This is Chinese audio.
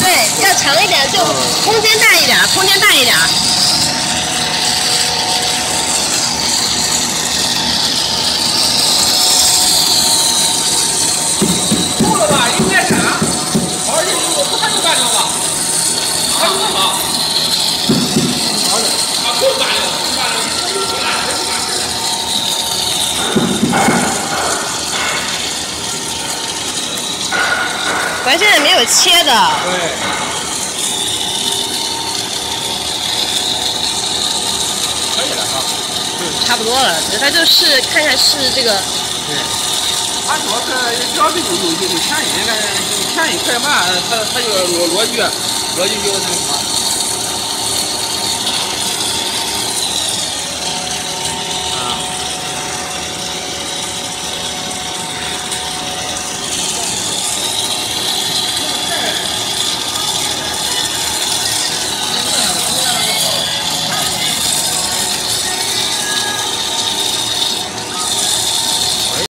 对，要长一点，就空间大一点，空间大一点。够了吧？应该是啊。而且我不太够半条吧？还够吗？好的。啊，够半条，够半条，你够多大？咱现在没有切的。对。可以了啊。差不多了，他就是看看是这个。对。他主要是主要是有有有有牵引，那个牵引快嘛，他他就逻逻辑逻辑就那什么。